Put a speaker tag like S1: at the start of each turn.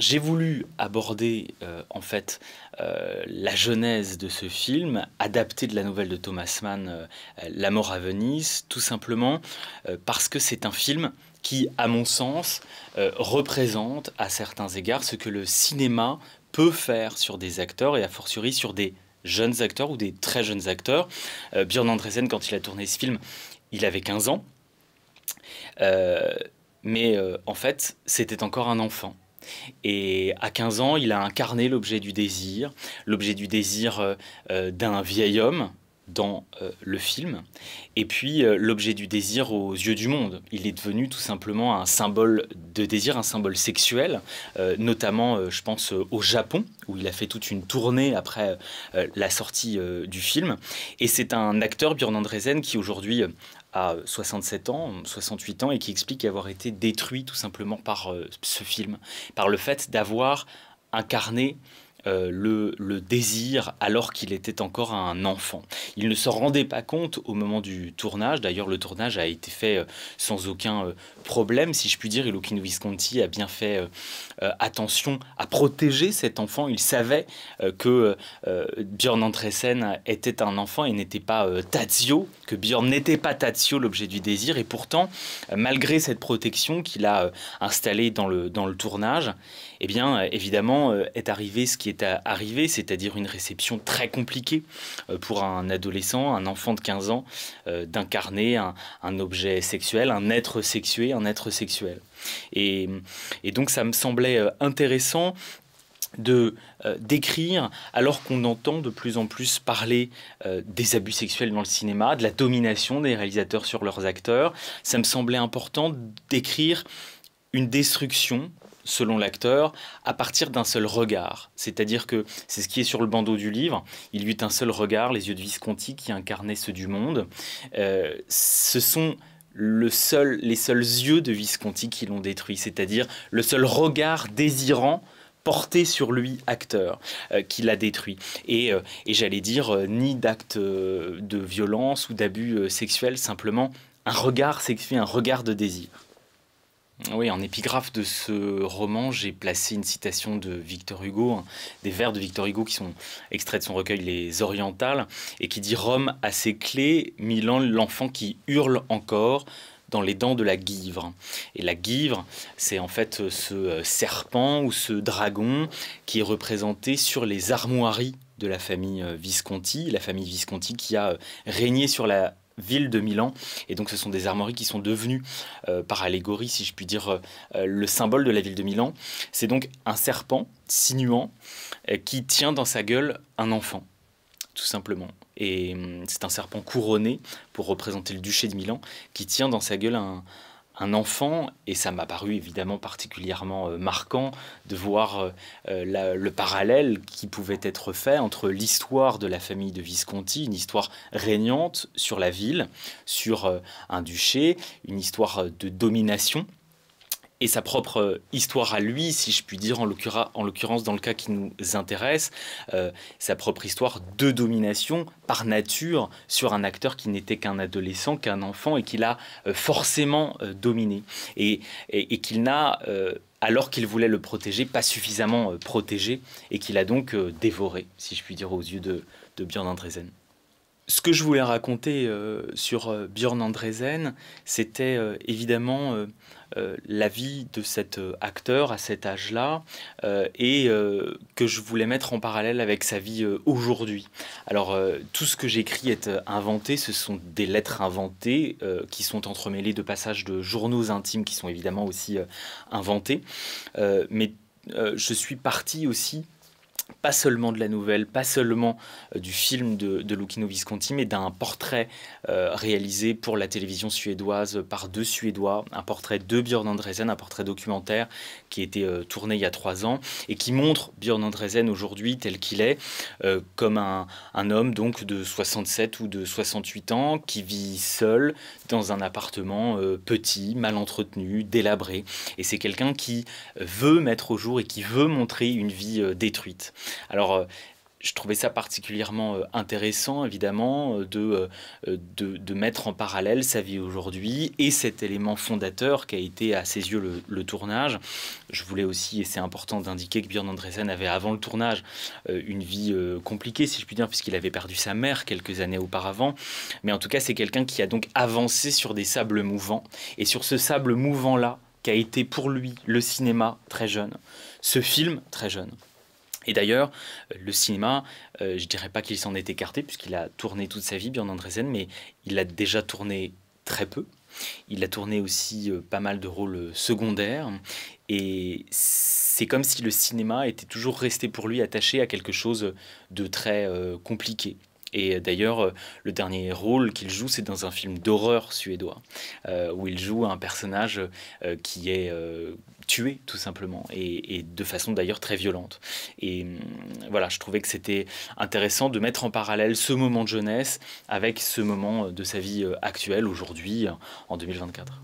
S1: j'ai voulu aborder en fait la genèse de ce film, adapté de la nouvelle de Thomas Mann, La mort à Venise, tout simplement parce que c'est un film qui, à mon sens, représente à certains égards ce que le cinéma peut faire sur des acteurs et a fortiori sur des jeunes acteurs ou des très jeunes acteurs. Euh, Björn Andresen, quand il a tourné ce film, il avait 15 ans. Euh, mais euh, en fait, c'était encore un enfant. Et à 15 ans, il a incarné l'objet du désir, l'objet du désir d'un vieil homme, dans euh, le film, et puis euh, l'objet du désir aux yeux du monde. Il est devenu tout simplement un symbole de désir, un symbole sexuel, euh, notamment je pense au Japon, où il a fait toute une tournée après la sortie du film. Et c'est un acteur, Björn Andresen, qui aujourd'hui a 67 ans, 68 ans, et qui explique avoir été détruit tout simplement par ce film, par le fait d'avoir incarné euh, le, désir alors qu'il était encore un enfant. Il ne se rendait pas compte au moment du tournage, d'ailleurs le tournage a été fait euh, sans aucun euh, problème, si je puis dire, et Visconti a bien fait attention à protéger cet enfant. Il savait que Björn Andresen était un enfant et n'était pas Tazio, que Björn n'était pas Tazio, l'objet du désir, et pourtant, malgré cette protection qu'il a installée dans le, dans le tournage, eh bien, évidemment, est arrivé ce qui est arrivé, c'est-à-dire une réception très compliquée euh, pour un adolescent, un enfant de 15 ans, euh, d'incarner un, objet sexuel, un être sexué, un être sexuel. Et, donc ça me semblait euh, intéressant de décrire, alors qu'on entend de plus en plus parler des abus sexuels dans le cinéma, de la domination des réalisateurs sur leurs acteurs, ça me semblait important d'écrire une destruction selon l'acteur, à partir d'un seul regard. C'est-à-dire que c'est ce qui est sur le bandeau du livre. Il y eut un seul regard, les yeux de Visconti qui incarnaient ceux du monde. Euh, ce sont les seuls yeux de Visconti qui l'ont détruit, c'est-à-dire le seul regard désirant porté sur lui, acteur, euh, qui l'a détruit. Et, euh, et j'allais dire, ni d'acte de violence ou d'abus sexuel, simplement un regard sexué, un regard de désir. Oui, en épigraphe de ce roman, j'ai placé une citation de Victor Hugo, hein, des vers de Victor Hugo qui sont extraits de son recueil Les Orientales, et qui dit Rome a ses clés, Milan l'enfant qui hurle encore dans les dents de la guivre. Et la guivre, c'est en fait ce euh, serpent ou ce dragon qui est représenté sur les armoiries de la famille euh, Visconti, la famille Visconti qui a euh, régné sur la ville de Milan. Et donc ce sont des armoiries qui sont devenues, euh, par allégorie, si je puis dire, euh, euh, le symbole de la ville de Milan. C'est donc un serpent sinuant qui tient dans sa gueule un enfant, tout simplement. Et hum, c'est un serpent couronné, pour représenter le duché de Milan, qui tient dans sa gueule un, un enfant, et ça m'a paru évidemment particulièrement euh, marquant de voir euh, euh, le parallèle qui pouvait être fait entre l'histoire de la famille de Visconti, une histoire régnante sur la ville, sur un duché, une histoire de domination, et sa propre euh, histoire à lui, si je puis dire, en l'occurrence dans le cas qui nous intéresse, euh, sa propre histoire de domination par nature sur un acteur qui n'était qu'un adolescent, qu'un enfant, et qu'il a euh, forcément dominé. Et, qu'il n'a, alors qu'il voulait le protéger, pas suffisamment protégé, et qu'il a donc dévoré, si je puis dire, aux yeux de, de Björn Andresen. Ce que je voulais raconter sur Björn Andresen, c'était évidemment euh, la vie de cet euh, acteur à cet âge-là euh, et que je voulais mettre en parallèle avec sa vie aujourd'hui. Alors tout ce que j'écris est inventé, ce sont des lettres inventées qui sont entremêlées de passages de journaux intimes qui sont évidemment aussi inventés. mais je suis parti aussi pas seulement de la nouvelle, pas seulement euh, du film de, de Lucchino Visconti, mais d'un portrait euh, réalisé pour la télévision suédoise par deux Suédois, un portrait de Björn Andresen, un portrait documentaire qui a été euh, tourné il y a trois ans et qui montre Björn Andresen aujourd'hui tel qu'il est, comme un, un, homme donc de 67 ou de 68 ans qui vit seul dans un appartement petit, mal entretenu, délabré. Et c'est quelqu'un qui veut mettre au jour et qui veut montrer une vie détruite. Alors, euh, je trouvais ça particulièrement euh, intéressant, évidemment, euh, de, euh, de, de, mettre en parallèle sa vie aujourd'hui et cet élément fondateur qui a été à ses yeux le, tournage. Je voulais aussi, et c'est important d'indiquer que Björn Andresen avait avant le tournage une vie compliquée, si je puis dire, puisqu'il avait perdu sa mère quelques années auparavant. Mais en tout cas, c'est quelqu'un qui a donc avancé sur des sables mouvants. Et sur ce sable mouvant-là, qui a été pour lui le cinéma très jeune, ce film très jeune. Et d'ailleurs, euh, le cinéma, euh, je dirais pas qu'il s'en est écarté, puisqu'il a tourné toute sa vie, Björn Andresen, mais il a déjà tourné très peu. Il a tourné aussi euh, pas mal de rôles secondaires. Et c'est comme si le cinéma était toujours resté pour lui attaché à quelque chose de très compliqué. Et d'ailleurs, le dernier rôle qu'il joue, c'est dans un film d'horreur suédois, où il joue un personnage qui est tuer tout simplement et, et de façon d'ailleurs très violente. Et hum, voilà, je trouvais que c'était intéressant de mettre en parallèle ce moment de jeunesse avec ce moment euh, de sa vie euh, actuelle aujourd'hui en 2024.